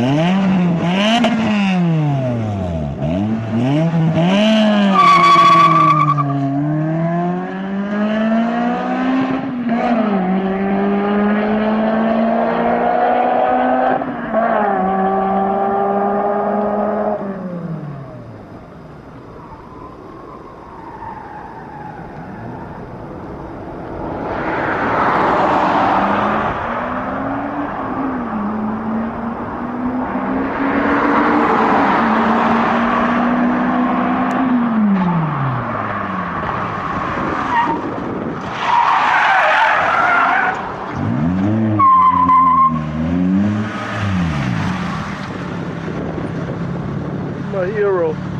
you my hero.